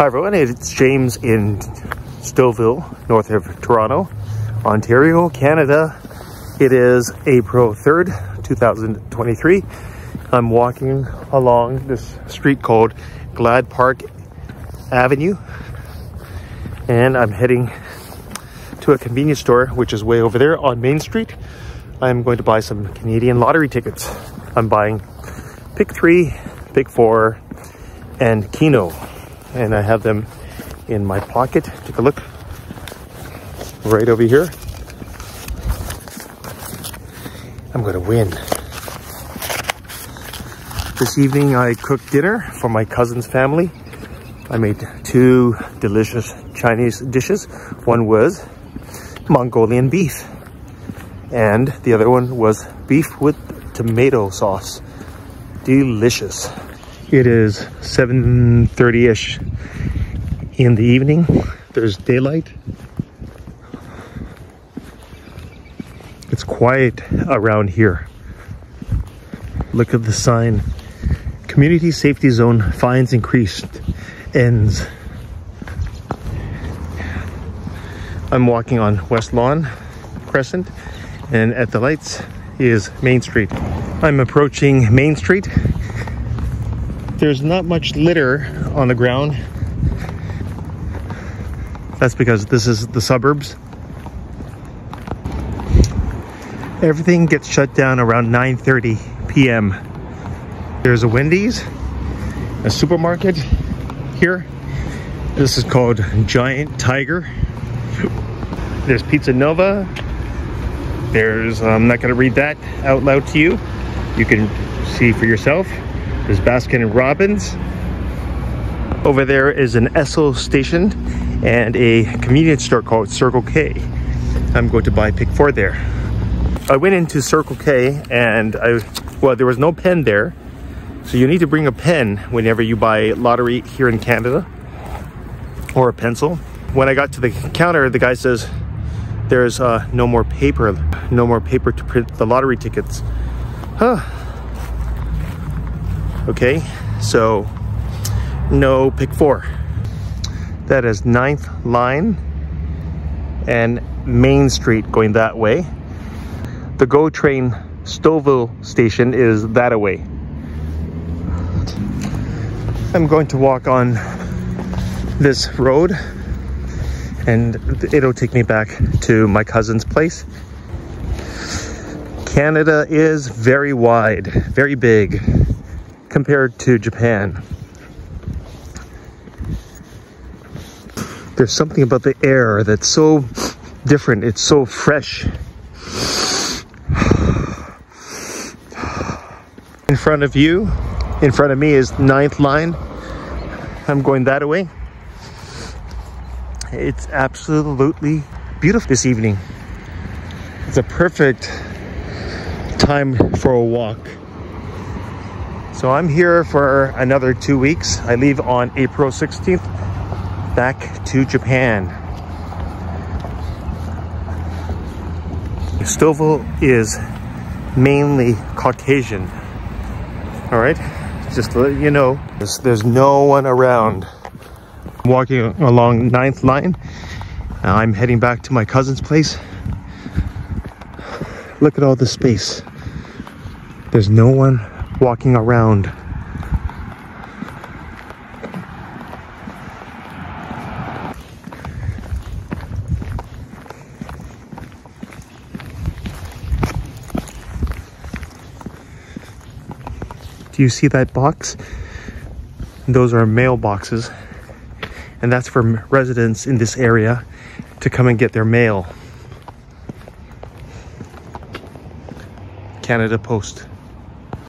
Hi everyone, it's James in Stouffville, north of Toronto, Ontario, Canada. It is April 3rd, 2023. I'm walking along this street called Glad Park Avenue and I'm heading to a convenience store which is way over there on Main Street. I'm going to buy some Canadian lottery tickets. I'm buying pick three, pick four, and Keno. And I have them in my pocket. Take a look. Right over here. I'm gonna win. This evening I cooked dinner for my cousin's family. I made two delicious Chinese dishes. One was Mongolian beef and the other one was beef with tomato sauce. Delicious. It is 7.30ish in the evening. There's daylight. It's quiet around here. Look at the sign. Community Safety Zone fines increased. Ends. I'm walking on West Lawn Crescent and at the lights is Main Street. I'm approaching Main Street. There's not much litter on the ground. That's because this is the suburbs. Everything gets shut down around 9.30 p.m. There's a Wendy's, a supermarket here. This is called Giant Tiger. There's Pizza Nova, there's, I'm not to read that out loud to you. You can see for yourself. There's Baskin and Robbins. Over there is an Esso station and a convenience store called Circle K. I'm going to buy pick four there. I went into Circle K and I, well, there was no pen there. So you need to bring a pen whenever you buy lottery here in Canada or a pencil. When I got to the counter, the guy says, there's uh, no more paper, no more paper to print the lottery tickets. Huh. Okay, so no pick four. That is ninth line and Main Street going that way. The GO train Stouffville station is that way. I'm going to walk on this road and it'll take me back to my cousin's place. Canada is very wide, very big compared to Japan. There's something about the air that's so different. It's so fresh. In front of you, in front of me is ninth line. I'm going that way. It's absolutely beautiful this evening. It's a perfect time for a walk. So I'm here for another two weeks. I leave on April 16th back to Japan. Stouffville is mainly Caucasian. All right, just to let you know, there's, there's no one around walking along ninth line. Now I'm heading back to my cousin's place. Look at all the space. There's no one walking around. Do you see that box? Those are mailboxes and that's for residents in this area to come and get their mail. Canada Post.